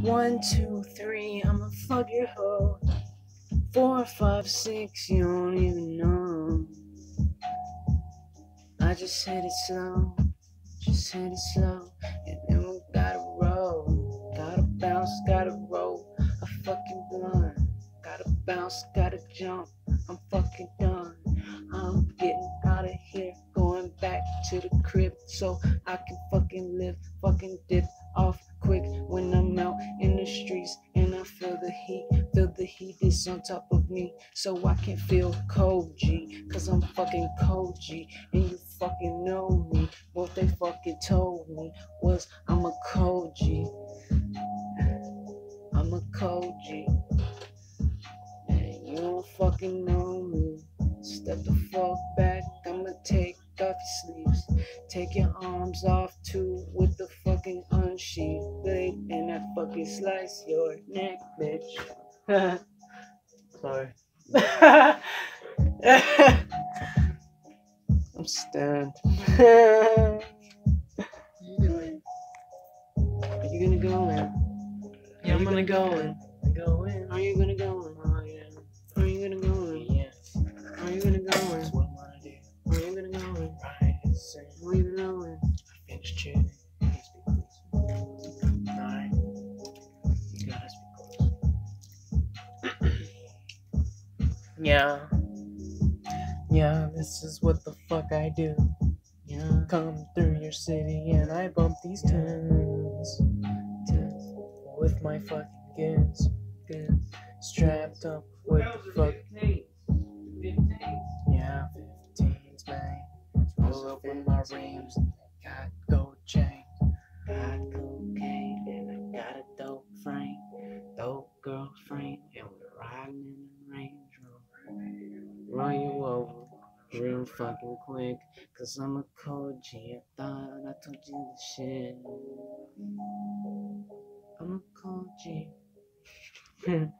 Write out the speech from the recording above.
One, two, three, I'ma fuck your hoe. Four, five, six, you don't even know. I just hit it slow, just hit it slow, and then we gotta roll. Gotta bounce, gotta roll. A fucking blunt. Gotta bounce, gotta jump. I'm fucking done. I'm getting out of here, going back to the crib so I can fucking live, fucking dip off quick when I'm the heat, feel the heat is on top of me so I can feel cold G, cause I'm fucking cold G and you fucking know me. What they fucking told me was I'm a cold G. I'm a cold G. And you don't fucking know me. Step the fuck back, I'ma take off your sleeves. Take your arms off too with the fucking unsheathed blade. And I fucking slice your neck, bitch. Sorry. I'm stunned. Are you gonna go in? Yeah, I'm gonna go in. Go in. Are you gonna go in? I finished chilling. Please speak close. Alright. You gotta speak close. yeah. Yeah, this is what the fuck I do. Yeah. Come through your city and I bump these tunes. Tunes. With my fucking guns. Guns. Strapped up with the fuck. Yeah, 15s, man. Roll up in my rims. Got Run you over real fucking quick. Cause I'm a cold G. I thought I told you the shit. I'm a cold G.